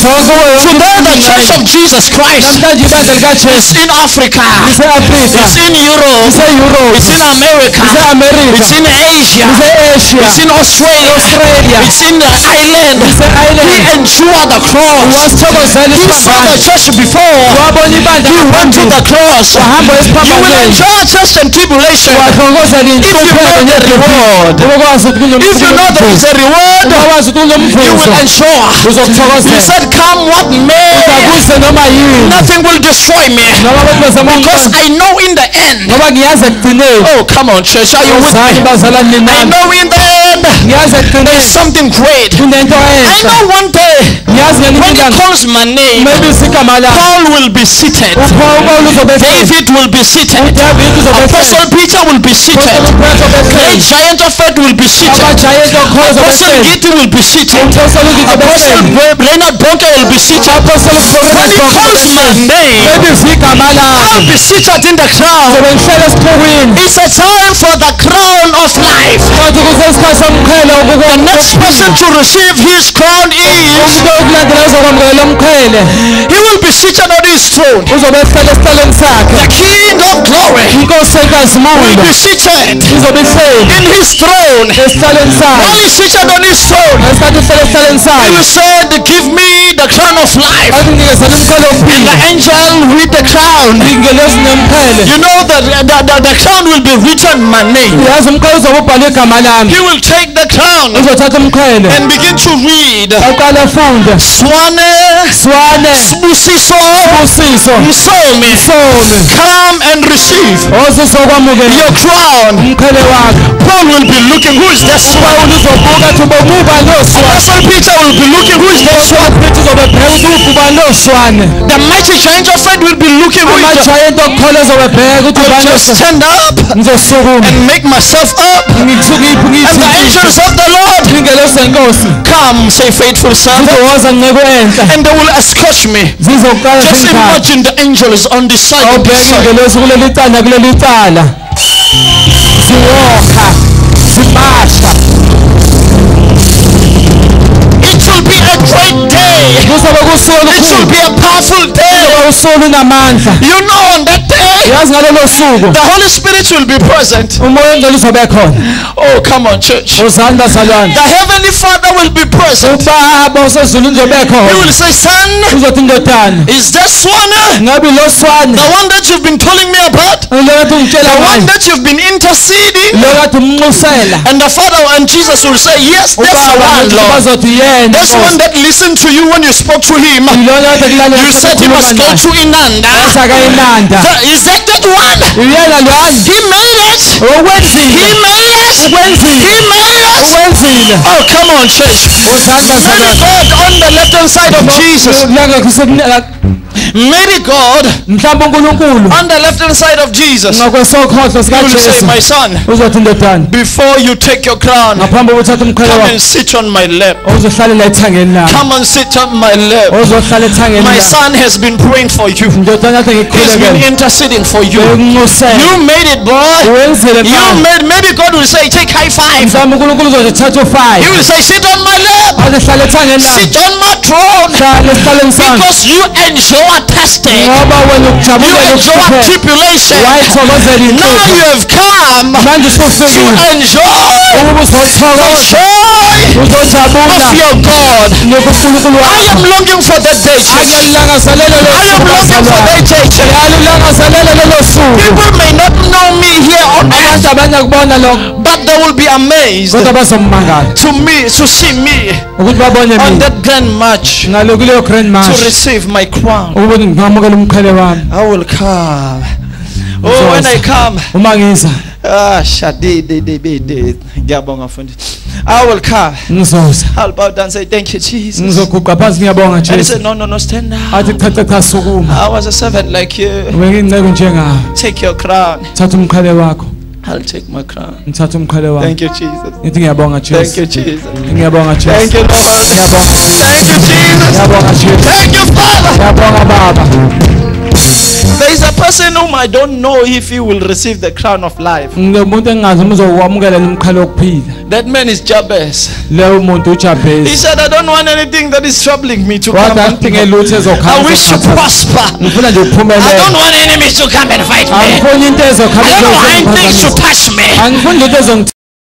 Today the Church of Jesus Christ namhlanje ibandla likajesu is in Africa. It's in Europe. It's in America. It's in Asia. It's in Australia. It's in the island. He endured the cross. He saw the church before. He went to the cross. You will enjoy test and tribulation. If you know the reward. If you know there is a reward, you will ensure. He said, Come what may, akuse noma yini nothing will destroy me. noma abantu bezama Because I know in the end. ngoba ngiyazi ekugcineni Oh, come on, church. Are you with me? I know in the end. There is something great. I know one day. When he calls my name, maybe sigama lami Paul will be seated. Upawulo uzobe ehleli David will be seated. Apostle Peter will be seated. Great giant of faith will be seated. abajayeli okhola uzobe Apostle Gideon will be seated. Apostle ehleli Re- Leonard Bonnke will be seated. When he calls my name, I'll be seated in the crown. uzobe ngihlele esixukwini It's a time for the crown of life. kodwa kusesikhathi somqhele The next person to receive his crown is umuntu okulandela uzokwamukela umqhele he will be seated on his throne. uzobe ehlele esihlalweni sakhe. The King of glory will be seated in his throne. While he's seated on his throne, ngesikhathi uhlele esihlalweni he will say, Give me the crown of life. And the angel with the crown. You know that the, the, the crown will be written my name. yazi umqhele uzobe ubhalwe igama lami. He will take the crown and begin to read. Suoane, Suoane. Sbusiso, usiso Msomi, somi come and receive. Your crown. Paul will be looking, who is that swan? Pawulo uzobuka athi ubomuba loswane Apostle Peter will be looking, who is that swan? uPeter uzobe bheka ukuthi ububa loswane The mighty giant of faith will be looking, who is that? amajayenti okukhola ezobe bheka ukuthi I'll just stand up and make myself up. And the angels of the Lord come, say faithful servant, zizowoza nceku enhle and they will escort me. Just imagine the angels on this side. on this side. ingelosi kuleli cala kuleli cala ziwokha You know, on that day, yazi ngalolo suku the Holy Spirit will be present. umoya ongcwele uzobe khona Oh, come on, church. The Heavenly Father will be present. ubaba usezulwini uzobe He will say, Son, is ngabe loswane The one that you've been telling me about? lo kade ungitshela The one that you've been interceding? lo kade umnxusela And the Father and Jesus will say, Yes, that's the one, Lord. That's one that listened to you when you spoke to him. ilona kade kulalela You said he must go to Inanda. Is that one? uyena He made it. He made it. ukwenzile He made it. ukwenzile Oh, come on, church. uzani Mary God on the left hand side of Jesus. Mary God on the left hand side of Jesus. will say, My son, before you take your crown, ngaphambi kokuthatha umqhele come and sit on my lap. uzohlalela ethangeni lami Come and sit on my lap. My son has been praying for you. He's been interceding for you. You made it, boy. You made. Maybe God will say, Take high five. mhlawumbe unkulunkulu uzothi thatha He will say, Sit on my Sit on my throne. hlala esihlaleni sami Because you enjoy testing. You ukuhlupheka tribulation. Now you have come to enjoy the joy of your God. I am longing for that day, angelilangazelele I am longing for that day, church. ngiyalilangazelele lelo suku People may not know on earth, but they will be amazed to me, to see me on that grand march ngalo kuleyo grand to receive my crown. ukuba ngingamukela umqhele wami I will come. Oh, when I come, ah. I will come. I'll bow down and say, Thank you, Jesus. ngizoguqa phansi ngiyabonga And he said, No, no, no, stand up. I was a servant like you. Take your crown. Thatha umqhele wakho I'll take my crown. ngithatha umqhele wakho Thank you, Jesus. ngithi ngiyabonga Thank you, Jesus. ngiyabonga Thank jesu you, Lord. ngiyabonga Thank you, Jesus. ngiyabonga jesu Thank you, Father. There is a person whom I don't know if he will receive the crown of life. nginomuntu engingazi uma uzokwamukela umkhalo wokuphila That man is Jabez. He said, I don't want anything that is troubling me to come. wathi angidinge lutho I wish to prosper. I don't want enemies to come and fight me. I don't want things to touch me. angifuni lutho ezongithinta